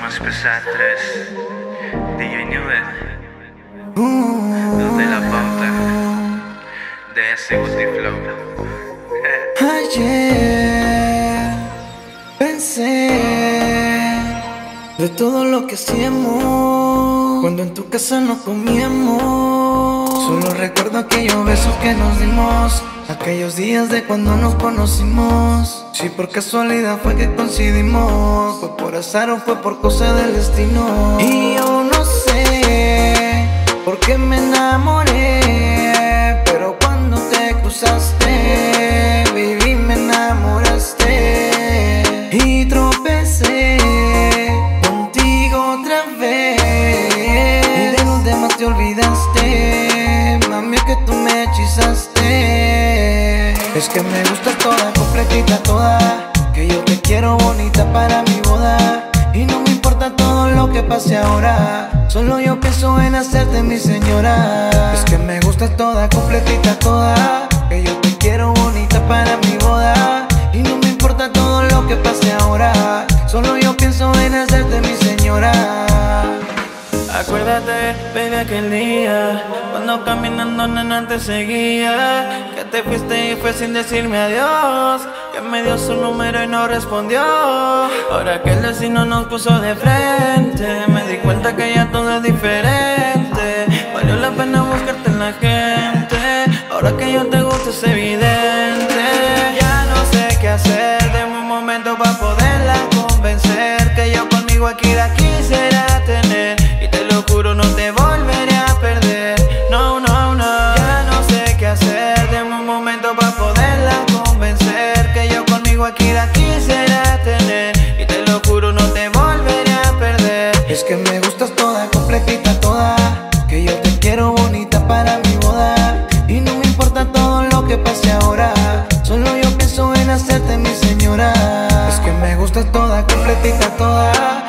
más pesada 3 DJ Nube Los de la pauta. De ese Flow. Ayer pensé de todo lo que hacíamos cuando en tu casa no comíamos. Solo recuerdo aquellos besos que nos dimos, aquellos días de cuando nos conocimos. Si por casualidad fue que coincidimos, fue por azar o fue por cosa del destino. Y yo no sé por qué me enamoré, pero cuando te cruzaste, baby, me enamoraste y tropecé contigo otra vez. Y de los demás te olvidaste, mami, que tú me hechizaste. Es que me gusta toda, completita toda, que yo te quiero bonita para mi boda. Y no me importa todo lo que pase ahora, solo yo pienso en hacerte mi señora. Es que me gusta toda, completita toda, que yo te quiero bonita para mi boda. Y no me importa todo lo que pase ahora, solo yo pienso en hacerte mi señora. Acuérdate, baby, aquel día Cuando caminando nena te seguía Que te fuiste y fue sin decirme adiós Que me dio su número y no respondió. Ahora que el destino nos puso de frente Me di cuenta que ya todo es diferente. Valió la pena buscarte en la gente Ahora que yo te gusto es evidente. Ya no sé qué hacer Deme un momento para poderla convencer Que yo conmigo aquí la quisiera tener momento para poderla convencer Que yo conmigo aquí la quisiera tener Y te lo juro no te volveré a perder Es que me gustas toda, completita toda. Que yo te quiero bonita para mi boda. Y no me importa todo lo que pase ahora. Solo yo pienso en hacerte mi señora. Es que me gustas toda, completita toda.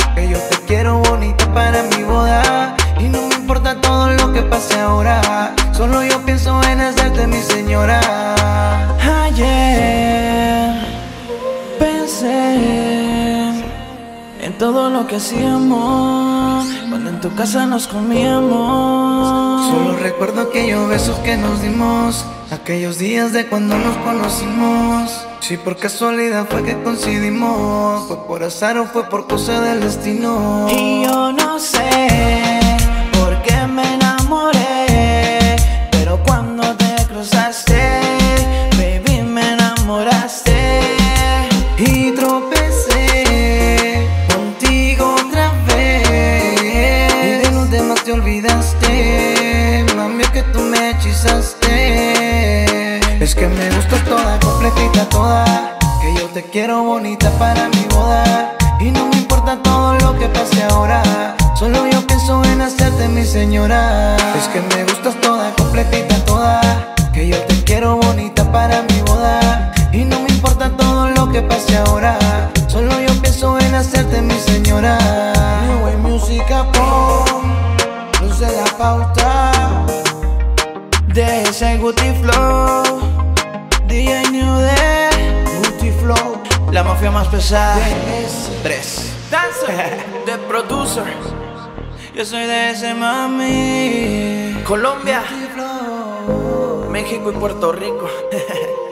Todo lo que hacíamos cuando en tu casa nos comíamos. Solo recuerdo aquellos besos que nos dimos, aquellos días de cuando nos conocimos. Si por casualidad fue que coincidimos, fue por azar o fue por cosa del destino. Y yo no sé por qué me enamoré, pero cuando te cruzaste, baby, me enamoraste. Y Mami, que tú me hechizaste. Es que me gustas toda, completita toda. Que yo te quiero bonita para mi boda. Y no me importa todo lo que pase ahora. Solo yo pienso en hacerte mi señora. Es que me gustas toda, completita toda. Que yo te quiero bonita para mi boda. Y no me importa todo lo que pase ahora. Solo yo pienso en hacerte mi señora. Pauta. De ese Guti Flow, DJ New de Guti Flow. la mafia más pesada. Tres. Dancer, The Producer. Yo soy de ese mami. Colombia. México y Puerto Rico.